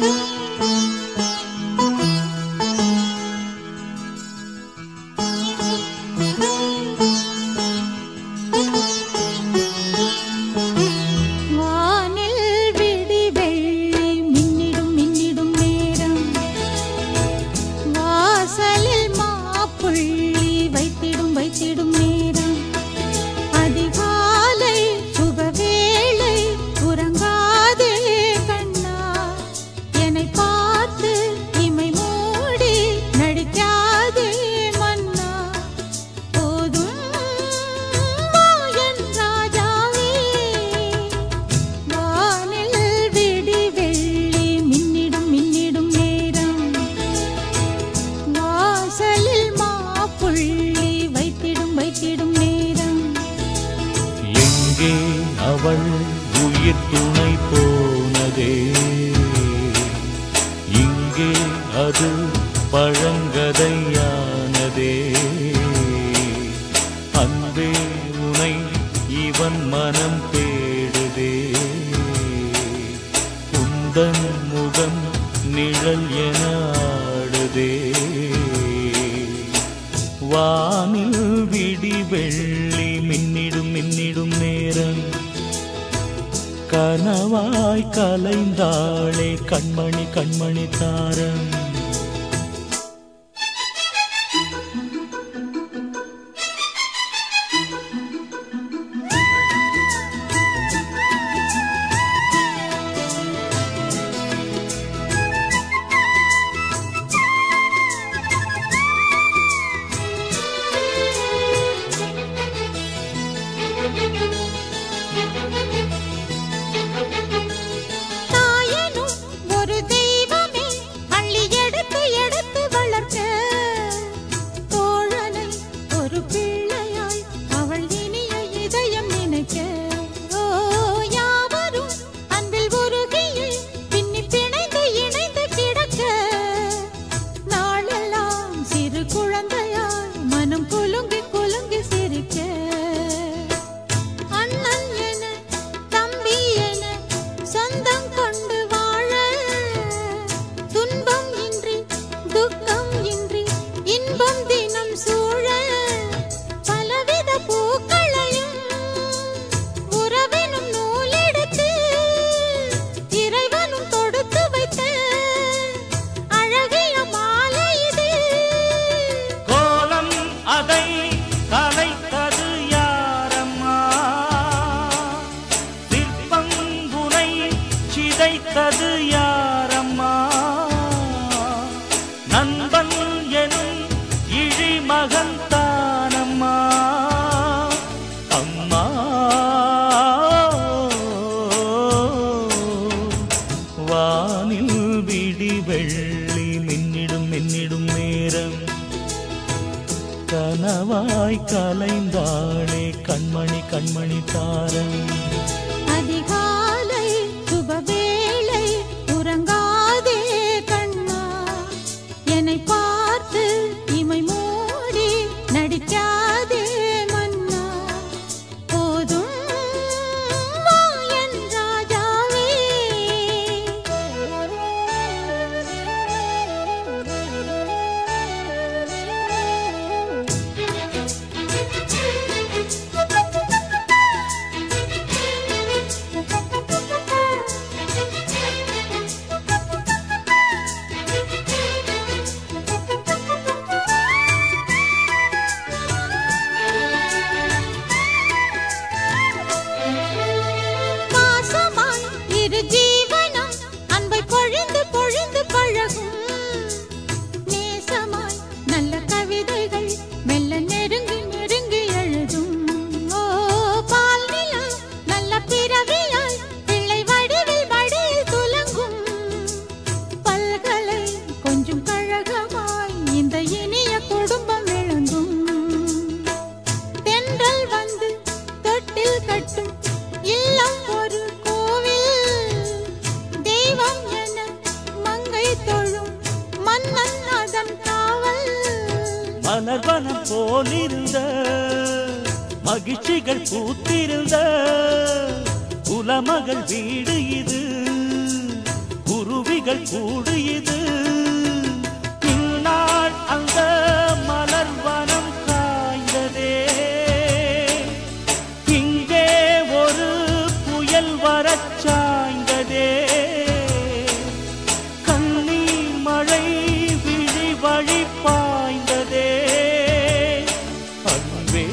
oh அங்கே அவள் உயிர் துணை போனதே. இங்கே அது பழங்கதையானதே. அன்பே உனை இவன் மனம் தேடுதே. உந்தன் முகம் நிழல் என ஆடுதே. வானில் விடிவெள்ள கனவாய் கலைந்தாளே கண்மணி கண்மணி தாரம் நண்பன் எனும் இழி மகன் தானம்மா. அம்மா. வானில் விடி வெள்ளி மின்னிடும் மின்னிடும் நேரம். கனவாய் கலைந்தாளே கண்மணி கண்மணி தாரம். அதிகா தொட்டில் கட்டும் இல்லம் ஒரு கோவில். தெய்வம் என மங்கை தொழும் மன்னன் அதன் காவல். மலர்வனம் போலிருந்த மகிழ்ச்சிகள் பூத்திருந்த குலமகள் வீடு இது குருவிகள் கூடு இது. மரச்சாய்ந்ததே கண்ணீர் மழை விழி வழி பாய்ந்ததே அன்பே